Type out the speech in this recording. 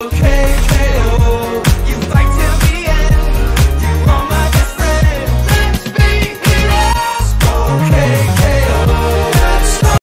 Okay.